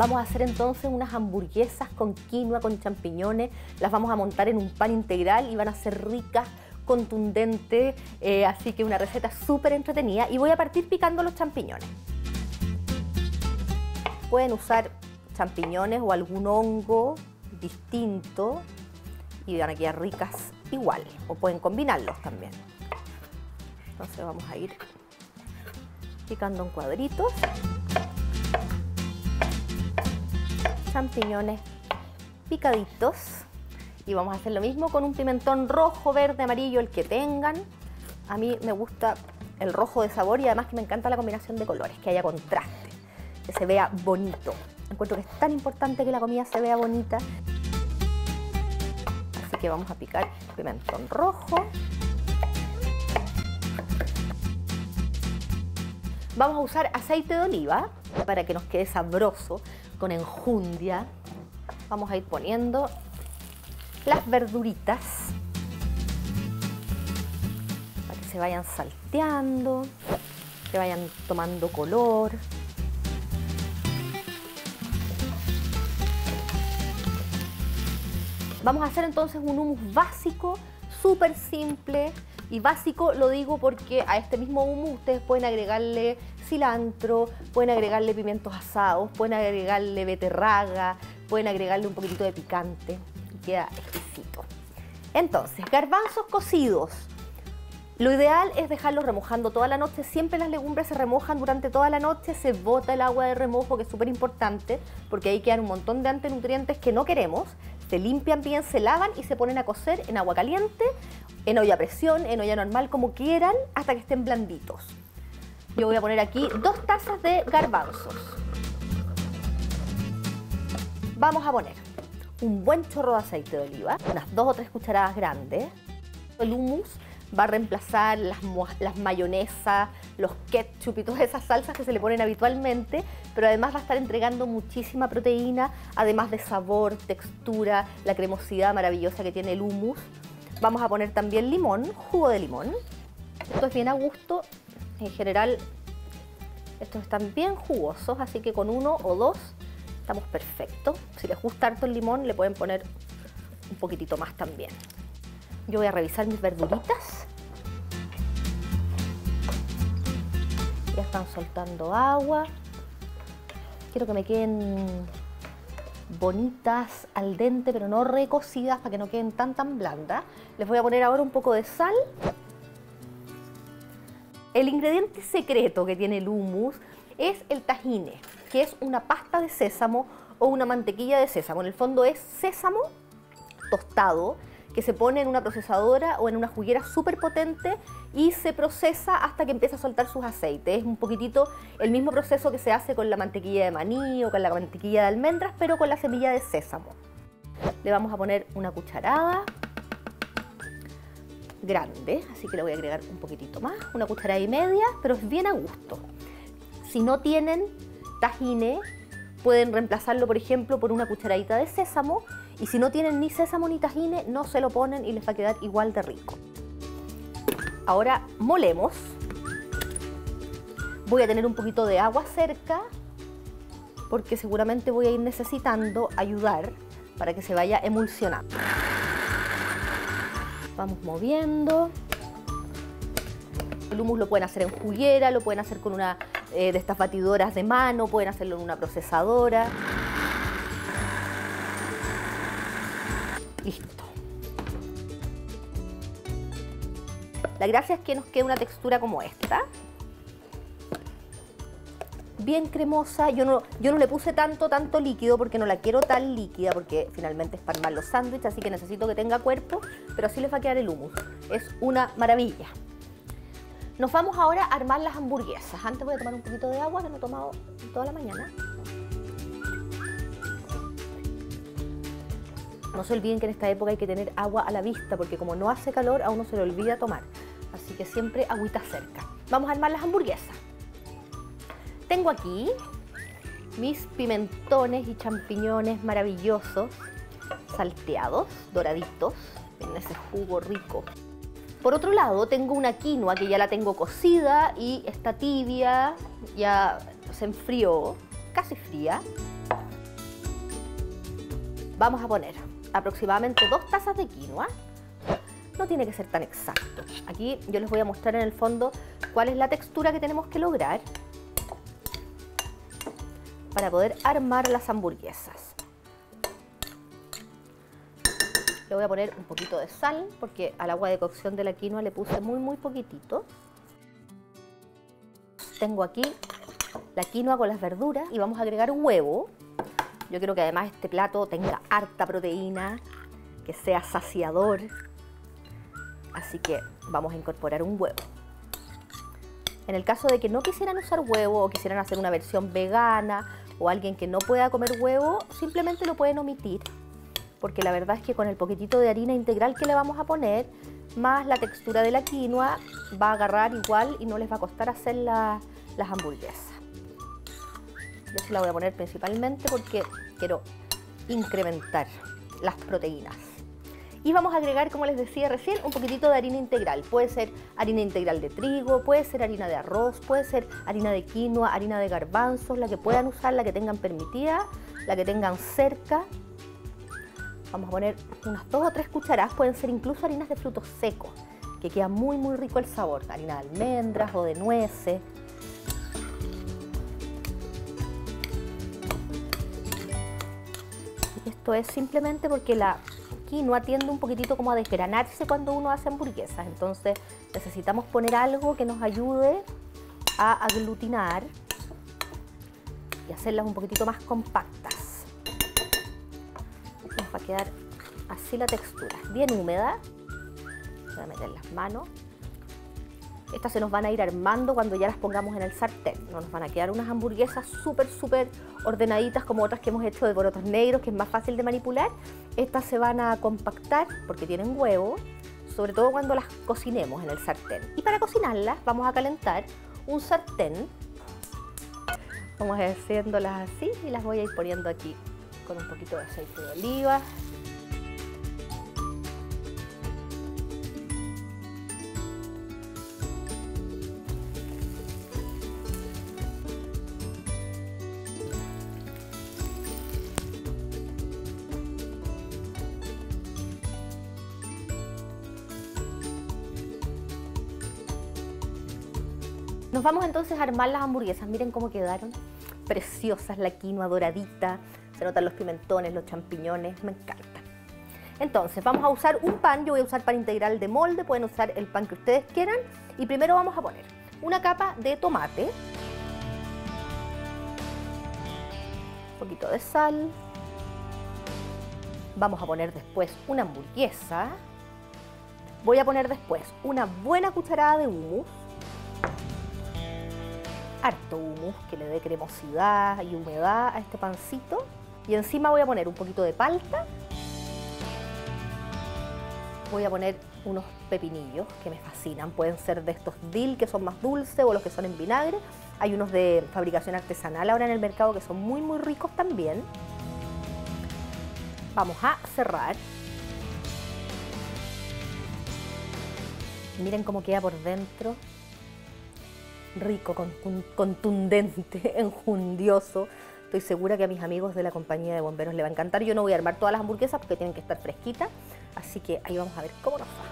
Vamos a hacer entonces unas hamburguesas con quinoa, con champiñones. Las vamos a montar en un pan integral y van a ser ricas, contundentes. eh, así que una receta súper entretenida. Y voy a partir picando los champiñones. Pueden usar champiñones o algún hongo distinto y van a quedar ricas igual. O pueden combinarlos también. Entonces vamos a ir picando en cuadritos. Champiñones picaditos. Y vamos a hacer lo mismo con un pimentón rojo, verde, amarillo, el que tengan. A mí me gusta el rojo de sabor y además que me encanta la combinación de colores, que haya contraste, que se vea bonito. Encuentro que es tan importante que la comida se vea bonita. Así que vamos a picar pimentón rojo. Vamos a usar aceite de oliva para que nos quede sabroso, con enjundia. Vamos a ir poniendo las verduritas para que se vayan salteando, que vayan tomando color. Vamos a hacer entonces un hummus básico, súper simple. Y básico lo digo porque a este mismo hummus ustedes pueden agregarle cilantro, pueden agregarle pimientos asados, pueden agregarle beterraga, pueden agregarle un poquitito de picante y queda exquisito. Entonces, garbanzos cocidos. Lo ideal es dejarlos remojando toda la noche. Siempre las legumbres se remojan durante toda la noche, se bota el agua de remojo, que es súper importante, porque ahí quedan un montón de antinutrientes que no queremos. Se limpian bien, se lavan y se ponen a cocer en agua caliente, en olla a presión, en olla normal, como quieran, hasta que estén blanditos. Yo voy a poner aquí dos tazas de garbanzos. Vamos a poner un buen chorro de aceite de oliva, unas dos o tres cucharadas grandes. El hummus va a reemplazar las, las mayonesas, los ketchup y todas esas salsas que se le ponen habitualmente, pero además va a estar entregando muchísima proteína, además de sabor, textura, la cremosidad maravillosa que tiene el hummus. Vamos a poner también limón, jugo de limón. Esto es bien a gusto. En general, estos están bien jugosos, así que con uno o dos estamos perfectos. Si les gusta harto el limón, le pueden poner un poquitito más también. Yo voy a revisar mis verduritas. Ya están soltando agua. Quiero que me queden bonitas al dente, pero no recocidas para que no queden tan tan blandas. Les voy a poner ahora un poco de sal. El ingrediente secreto que tiene el hummus es el tajine, que es una pasta de sésamo o una mantequilla de sésamo. En el fondo es sésamo tostado que se pone en una procesadora o en una juguera súper potente y se procesa hasta que empieza a soltar sus aceites. Es un poquitito el mismo proceso que se hace con la mantequilla de maní o con la mantequilla de almendras, pero con la semilla de sésamo. Le vamos a poner una cucharada grande, así que le voy a agregar un poquitito más, una cucharada y media, pero es bien a gusto. Si no tienen tajine, pueden reemplazarlo, por ejemplo, por una cucharadita de sésamo y si no tienen ni sésamo ni no se lo ponen y les va a quedar igual de rico. Ahora molemos. Voy a tener un poquito de agua cerca porque seguramente voy a ir necesitando ayudar para que se vaya emulsionando. Vamos moviendo. El hummus lo pueden hacer en juguera, lo pueden hacer con una eh, de estas batidoras de mano, pueden hacerlo en una procesadora. La gracia es que nos quede una textura como esta. Bien cremosa. Yo no, yo no le puse tanto, tanto líquido porque no la quiero tan líquida porque finalmente es para armar los sándwiches, así que necesito que tenga cuerpo, pero así les va a quedar el hummus. Es una maravilla. Nos vamos ahora a armar las hamburguesas. Antes voy a tomar un poquito de agua que no he tomado toda la mañana. No se olviden que en esta época hay que tener agua a la vista porque como no hace calor a uno se le olvida tomar. Así que siempre agüita cerca. Vamos a armar las hamburguesas. Tengo aquí mis pimentones y champiñones maravillosos, salteados, doraditos, en ese jugo rico. Por otro lado, tengo una quinoa que ya la tengo cocida y está tibia, ya se enfrió, casi fría. Vamos a poner aproximadamente dos tazas de quinoa. No tiene que ser tan exacto. Aquí yo les voy a mostrar en el fondo cuál es la textura que tenemos que lograr para poder armar las hamburguesas. Le voy a poner un poquito de sal porque al agua de cocción de la quinoa le puse muy muy poquitito. Tengo aquí la quinoa con las verduras y vamos a agregar huevo. Yo quiero que además este plato tenga harta proteína, que sea saciador. Así que vamos a incorporar un huevo. En el caso de que no quisieran usar huevo o quisieran hacer una versión vegana o alguien que no pueda comer huevo, simplemente lo pueden omitir. Porque la verdad es que con el poquitito de harina integral que le vamos a poner, más la textura de la quinoa, va a agarrar igual y no les va a costar hacer las hamburguesas. Yo sí la voy a poner principalmente porque quiero incrementar las proteínas. Y vamos a agregar, como les decía recién, un poquitito de harina integral. Puede ser harina integral de trigo, puede ser harina de arroz, puede ser harina de quinoa, harina de garbanzos, la que puedan usar, la que tengan permitida, la que tengan cerca. Vamos a poner unas dos o tres cucharadas, pueden ser incluso harinas de frutos secos, que queda muy muy rico el sabor, harina de almendras o de nueces. Esto es simplemente porque la quinoa tiende un poquitito como a desgranarse cuando uno hace hamburguesas. Entonces necesitamos poner algo que nos ayude a aglutinar y hacerlas un poquitito más compactas. Nos va a quedar así la textura, bien húmeda. Voy a meter las manos. Estas se nos van a ir armando cuando ya las pongamos en el sartén. No nos van a quedar unas hamburguesas súper, súper ordenaditas como otras que hemos hecho de porotos negros, que es más fácil de manipular. Estas se van a compactar porque tienen huevo, sobre todo cuando las cocinemos en el sartén. Y para cocinarlas vamos a calentar un sartén. Vamos haciéndolas así y las voy a ir poniendo aquí con un poquito de aceite de oliva. Nos vamos entonces a armar las hamburguesas. Miren cómo quedaron. Preciosas, la quinoa doradita. Se notan los pimentones, los champiñones. Me encanta. Entonces, vamos a usar un pan. Yo voy a usar pan integral de molde. Pueden usar el pan que ustedes quieran. Y primero vamos a poner una capa de tomate. Un poquito de sal. Vamos a poner después una hamburguesa. Voy a poner después una buena cucharada de hummus harto humus que le dé cremosidad y humedad a este pancito. Y encima voy a poner un poquito de palta. Voy a poner unos pepinillos que me fascinan. Pueden ser de estos dill que son más dulces o los que son en vinagre. Hay unos de fabricación artesanal ahora en el mercado que son muy muy ricos también. Vamos a cerrar. Miren cómo queda por dentro rico, contundente, enjundioso. Estoy segura que a mis amigos de la compañía de bomberos le va a encantar. Yo no voy a armar todas las hamburguesas porque tienen que estar fresquitas. Así que ahí vamos a ver cómo nos va.